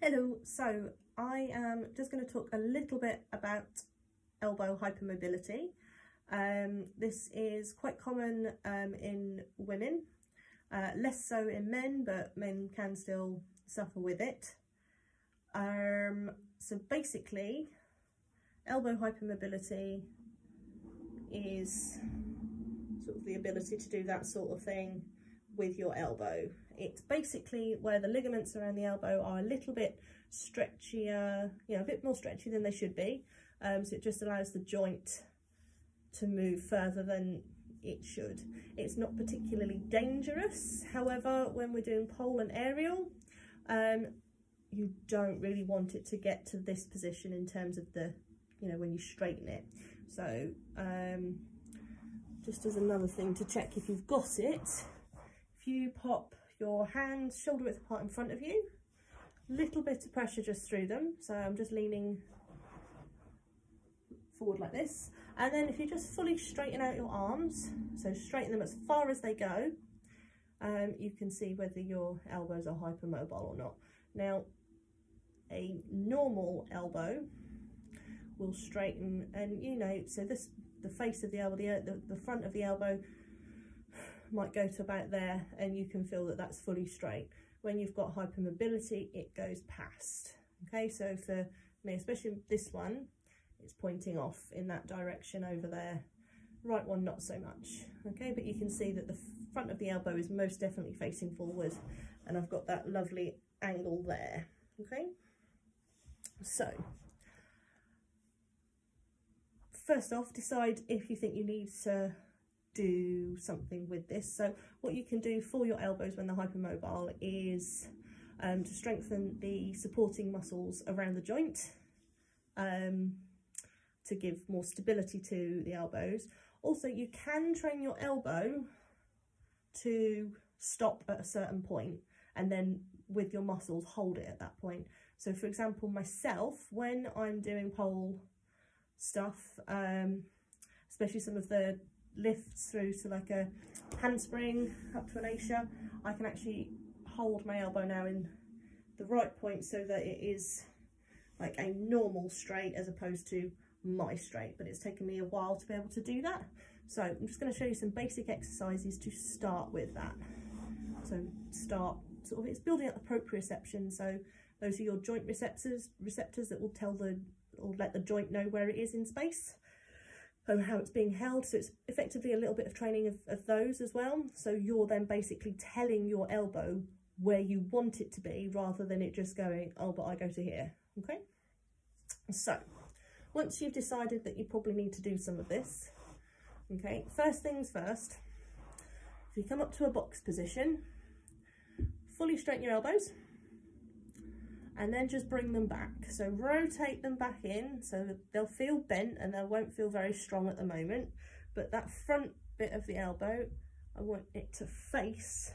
Hello, so I am just going to talk a little bit about elbow hypermobility. Um, this is quite common um, in women, uh, less so in men, but men can still suffer with it. Um, so basically, elbow hypermobility is sort of the ability to do that sort of thing with your elbow. It's basically where the ligaments around the elbow are a little bit stretchier, you know, a bit more stretchy than they should be. Um, so it just allows the joint to move further than it should. It's not particularly dangerous. However, when we're doing pole and aerial, um, you don't really want it to get to this position in terms of the, you know, when you straighten it. So um, just as another thing to check if you've got it, if you pop your hands shoulder width apart in front of you, little bit of pressure just through them. So I'm just leaning forward like this. And then if you just fully straighten out your arms, so straighten them as far as they go, um, you can see whether your elbows are hypermobile or not. Now, a normal elbow will straighten and you know, so this, the face of the elbow, the, the, the front of the elbow might go to about there and you can feel that that's fully straight. When you've got hypermobility, it goes past. Okay, so for me, especially this one, it's pointing off in that direction over there. Right one, not so much. Okay, but you can see that the front of the elbow is most definitely facing forward and I've got that lovely angle there. Okay, so first off, decide if you think you need to do something with this. So what you can do for your elbows when they're hypermobile is um, to strengthen the supporting muscles around the joint um, to give more stability to the elbows. Also, you can train your elbow to stop at a certain point and then with your muscles hold it at that point. So for example, myself, when I'm doing pole stuff, um, especially some of the lifts through to like a handspring up to an Ayesha, I can actually hold my elbow now in the right point so that it is like a normal straight as opposed to my straight, but it's taken me a while to be able to do that. So I'm just going to show you some basic exercises to start with that. So start sort of, it's building up the proprioception. So those are your joint receptors, receptors that will tell the, or let the joint know where it is in space and how it's being held. So it's effectively a little bit of training of, of those as well. So you're then basically telling your elbow where you want it to be rather than it just going, oh, but I go to here, okay? So once you've decided that you probably need to do some of this, okay, first things first, if you come up to a box position, fully straighten your elbows, and then just bring them back. So rotate them back in so that they'll feel bent and they won't feel very strong at the moment. But that front bit of the elbow, I want it to face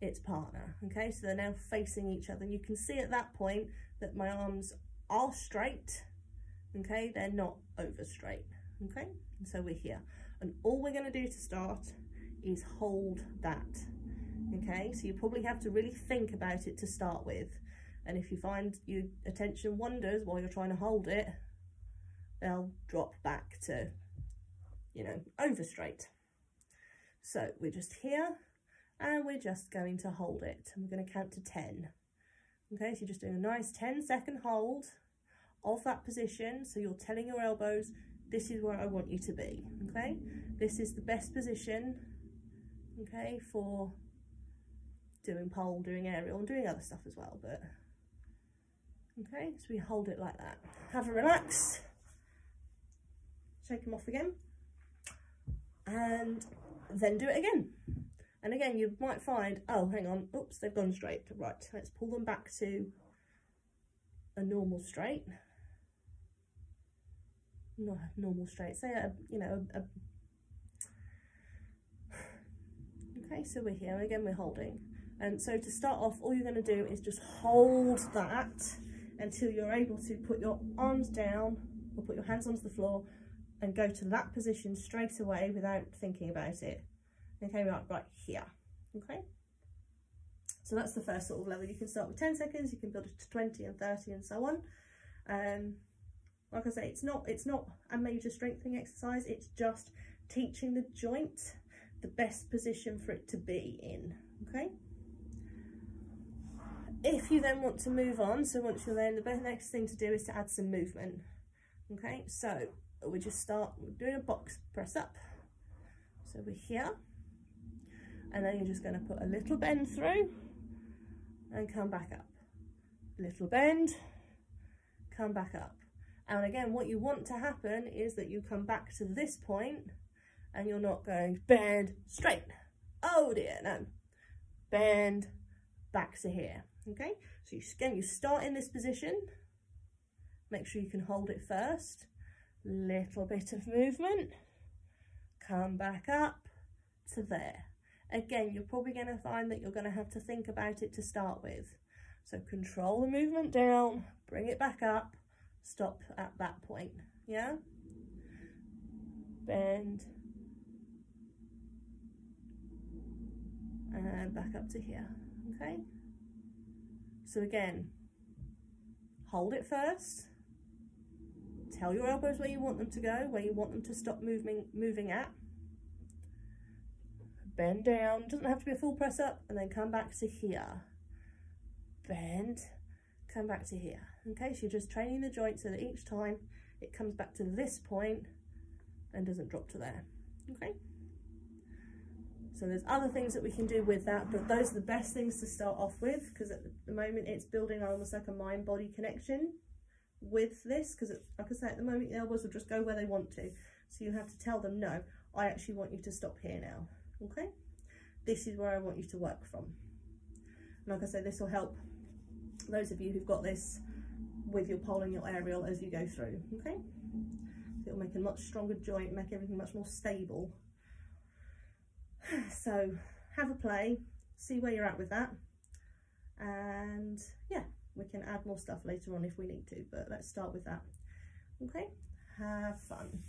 its partner. Okay, so they're now facing each other. You can see at that point that my arms are straight. Okay, they're not over straight. Okay, so we're here. And all we're going to do to start is hold that. Okay, so you probably have to really think about it to start with. And if you find your attention wanders while you're trying to hold it, they'll drop back to, you know, over straight. So we're just here and we're just going to hold it. And we're going to count to 10. Okay, so you're just doing a nice 10 second hold of that position. So you're telling your elbows, this is where I want you to be. Okay, this is the best position, okay, for doing pole, doing aerial and doing other stuff as well. But Okay, so we hold it like that. Have a relax. Shake them off again. And then do it again. And again, you might find, oh, hang on, oops, they've gone straight. Right, let's pull them back to a normal straight. Not normal straight, say a, you know, a, a okay, so we're here, again we're holding. And so to start off, all you're gonna do is just hold that until you're able to put your arms down or put your hands onto the floor and go to that position straight away without thinking about it. Okay, right, right here. Okay. So that's the first sort of level. You can start with 10 seconds, you can build it to 20 and 30 and so on. Um, like I say, it's not it's not a major strengthening exercise. It's just teaching the joint the best position for it to be in. Okay. If you then want to move on, so once you're there, the next thing to do is to add some movement. Okay, so we just start doing a box press up. So we're here, and then you're just going to put a little bend through and come back up. Little bend, come back up. And again, what you want to happen is that you come back to this point and you're not going bend straight. Oh dear, no. Bend back to here, okay? So you, again, you start in this position. Make sure you can hold it first. Little bit of movement. Come back up to there. Again, you're probably going to find that you're going to have to think about it to start with. So control the movement down, bring it back up, stop at that point, yeah? Bend. And back up to here, okay? So again, hold it first. Tell your elbows where you want them to go, where you want them to stop moving, moving at. Bend down, doesn't have to be a full press up, and then come back to here. Bend, come back to here. Okay, so you're just training the joint so that each time it comes back to this point and doesn't drop to there. Okay. So there's other things that we can do with that, but those are the best things to start off with because at the moment it's building almost like a mind-body connection with this because like I say at the moment the elbows will just go where they want to. So you have to tell them, no, I actually want you to stop here now. Okay. This is where I want you to work from. And like I say, this will help those of you who've got this with your pole and your aerial as you go through, okay? So it'll make a much stronger joint, make everything much more stable. So have a play, see where you're at with that. And yeah, we can add more stuff later on if we need to, but let's start with that. Okay, have fun.